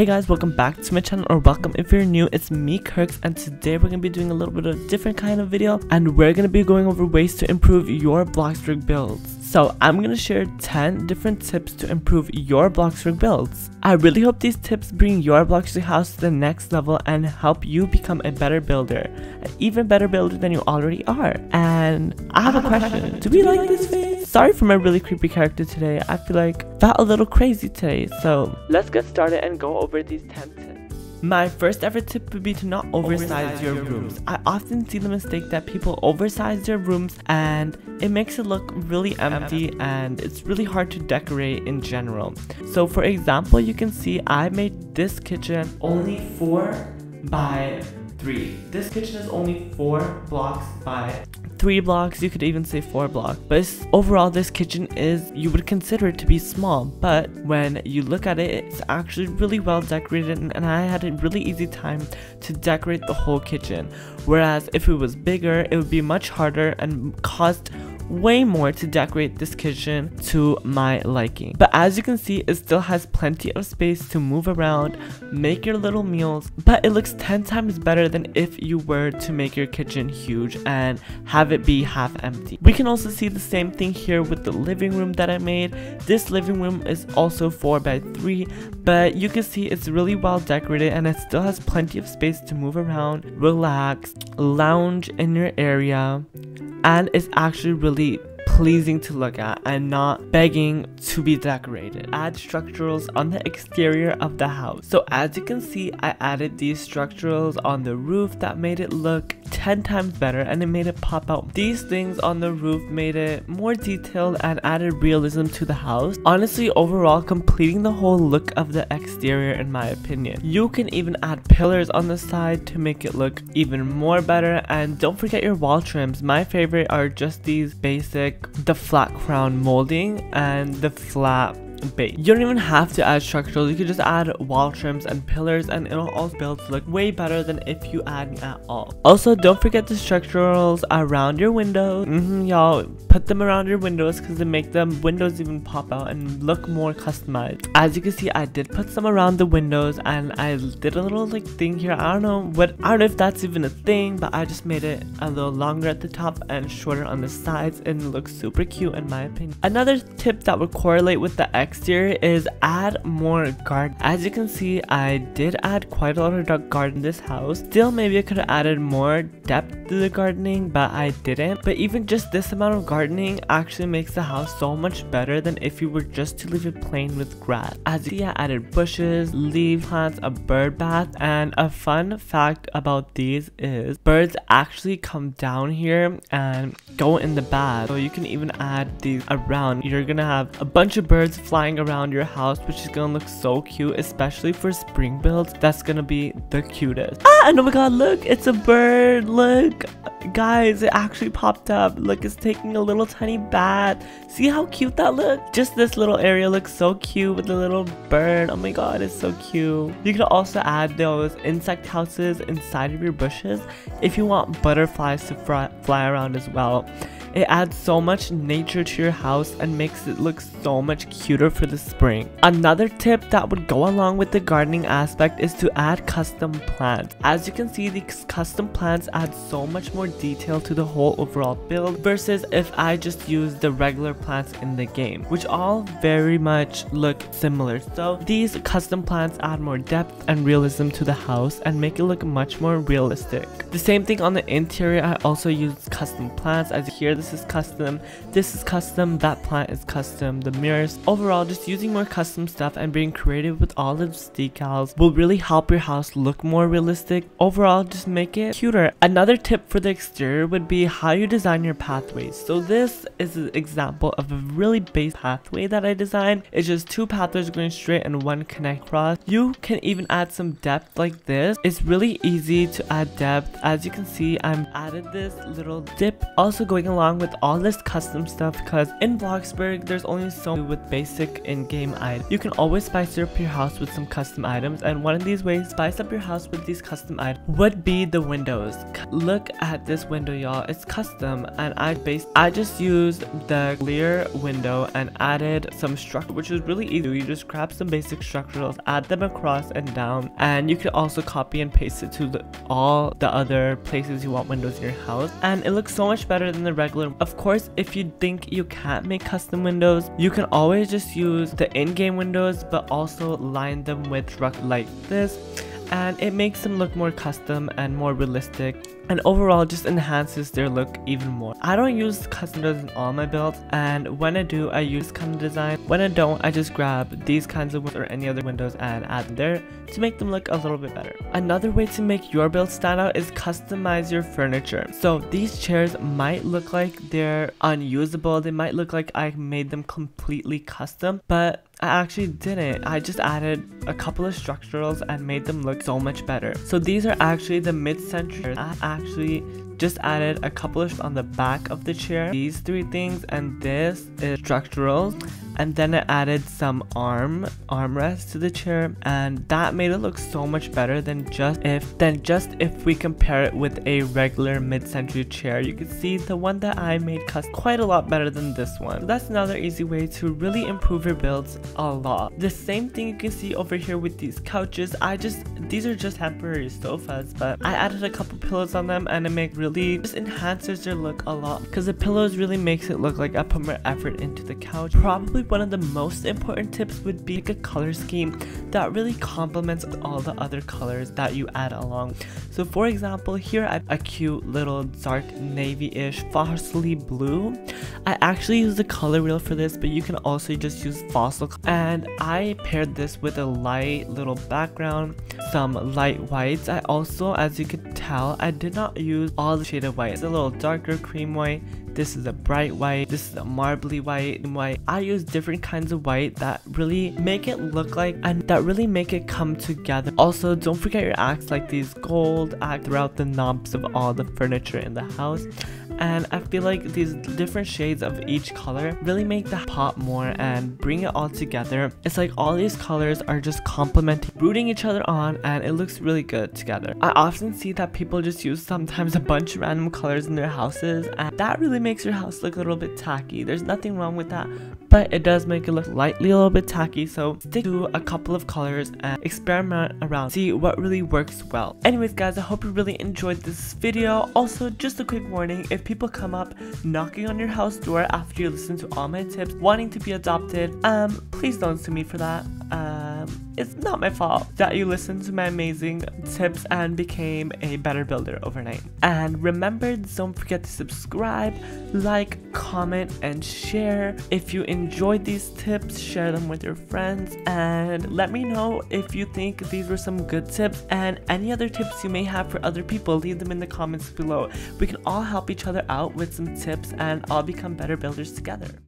Hey guys, welcome back to my channel or welcome if you're new, it's me Curxed and today we're going to be doing a little bit of a different kind of video and we're going to be going over ways to improve your Bloxburg builds. So I'm going to share 10 different tips to improve your Bloxburg builds. I really hope these tips bring your Bloxburg house to the next level and help you become a better builder, an even better builder than you already are. And I have a question, do we like this face? Sorry for my really creepy character today, I feel like felt a little crazy today, so let's get started and go over these 10 tips. My first ever tip would be to not oversize your rooms. I often see the mistake that people oversize their rooms and it makes it look really empty and it's really hard to decorate in general. So for example, you can see I made this kitchen only 4 by 3. This kitchen is only 4 blocks by three blocks, you could even say four blocks. But overall, this kitchen is, you would consider it to be small, but when you look at it, it's actually really well decorated and I had a really easy time to decorate the whole kitchen. Whereas if it was bigger, it would be much harder and cost way more to decorate this kitchen to my liking. But as you can see, it still has plenty of space to move around, make your little meals, but it looks 10 times better than if you were to make your kitchen huge and have it be half empty. We can also see the same thing here with the living room that I made. This living room is also 4 by 3 but you can see it's really well decorated and it still has plenty of space to move around, relax, lounge in your area and it's actually really pleasing to look at and not begging to be decorated. Add structurals on the exterior of the house. So as you can see, I added these structurals on the roof that made it look 10 times better and it made it pop out. These things on the roof made it more detailed and added realism to the house. Honestly, overall, completing the whole look of the exterior in my opinion. You can even add pillars on the side to make it look even more better and don't forget your wall trims. My favorite are just these basic, the flat crown molding and the flat base. You don't even have to add structurals, you can just add wall trims and pillars and it'll all build to look way better than if you add at all. Also, don't forget the structurals around your windows. Mm -hmm, y'all, put them around your windows because they make the windows even pop out and look more customized. As you can see, I did put some around the windows and I did a little like thing here. I don't know what, I don't know if that's even a thing, but I just made it a little longer at the top and shorter on the sides and it looks super cute in my opinion. Another tip that would correlate with the X exterior is add more garden. As you can see, I did add quite a lot of garden this house. Still, maybe I could have added more depth to the gardening, but I didn't. But even just this amount of gardening actually makes the house so much better than if you were just to leave it plain with grass. As you see, I added bushes, leaf plants, a bird bath, and a fun fact about these is birds actually come down here and go in the bath. So you can even add these around. You're gonna have a bunch of birds flying flying around your house, which is gonna look so cute, especially for spring builds. That's gonna be the cutest. Ah, and oh my god, look, it's a bird. Look, guys, it actually popped up. Look, it's taking a little tiny bath. See how cute that looks? Just this little area looks so cute with the little bird. Oh my god, it's so cute. You could also add those insect houses inside of your bushes if you want butterflies to fly around as well. It adds so much nature to your house and makes it look so much cuter for the spring. Another tip that would go along with the gardening aspect is to add custom plants. As you can see, these custom plants add so much more detail to the whole overall build versus if I just use the regular plants in the game, which all very much look similar. So these custom plants add more depth and realism to the house and make it look much more realistic. The same thing on the interior, I also use custom plants as here this is custom, this is custom, that plant is custom, the mirrors. Overall, just using more custom stuff and being creative with all of decals will really help your house look more realistic. Overall, just make it cuter. Another tip for the exterior would be how you design your pathways. So this is an example of a really base pathway that I designed. It's just two pathways going straight and one connect cross. You can even add some depth like this. It's really easy to add depth. As you can see, I'm added this little dip. Also going along along with all this custom stuff because in Bloxburg there's only so many with basic in-game items. You can always spice up your house with some custom items and one of these ways spice up your house with these custom items would be the windows. Look at this window y'all, it's custom and I based I just used the clear window and added some structure which is really easy. You just grab some basic structurals, add them across and down and you can also copy and paste it to the, all the other places you want windows in your house and it looks so much better than the regular. Of course if you think you can't make custom windows you can always just use the in-game windows but also line them with rock like this and it makes them look more custom and more realistic and overall just enhances their look even more. I don't use custom in all my builds and when I do I use custom design. When I don't I just grab these kinds of windows or any other windows and add them there to make them look a little bit better. Another way to make your build stand out is customize your furniture. So these chairs might look like they're unusable, they might look like I made them completely custom but I actually didn't. I just added a couple of structurals and made them look so much better. So these are actually the mid-century. I actually just added a couple of on the back of the chair. These three things and this is structurals and then I added some arm armrests to the chair and that made it look so much better than just if than just if we compare it with a regular mid-century chair. You can see the one that I made cost quite a lot better than this one. So that's another easy way to really improve your builds a lot. The same thing you can see over here with these couches. I just these are just temporary sofas but I added a couple pillows on them and it make really just enhances their look a lot. Because the pillows really makes it look like I put more effort into the couch. Probably one of the most important tips would be a color scheme that really complements all the other colors that you add along. So for example, here I have a cute little dark navy-ish fossily blue. I actually use the color wheel for this, but you can also just use fossil. And I paired this with a light little background, some light whites. I also, as you could tell, I did not use all the shade of white. It's a little darker cream white this is a bright white this is a marbly white and white i use different kinds of white that really make it look like and that really make it come together also don't forget your acts like these gold act throughout the knobs of all the furniture in the house and I feel like these different shades of each color really make the pop more and bring it all together. It's like all these colors are just complementing, rooting each other on and it looks really good together. I often see that people just use sometimes a bunch of random colors in their houses and that really makes your house look a little bit tacky. There's nothing wrong with that but it does make it look lightly a little bit tacky. So stick to a couple of colors and experiment around see what really works well. Anyways guys i hope you really enjoyed this video. Also just a quick warning if people come up knocking on your house door after you listen to all my tips wanting to be adopted um please don't sue me for that. Um it's not my fault that you listened to my amazing tips and became a better builder overnight. And remember, don't forget to subscribe, like, comment, and share. If you enjoyed these tips, share them with your friends and let me know if you think these were some good tips and any other tips you may have for other people, leave them in the comments below. We can all help each other out with some tips and all become better builders together.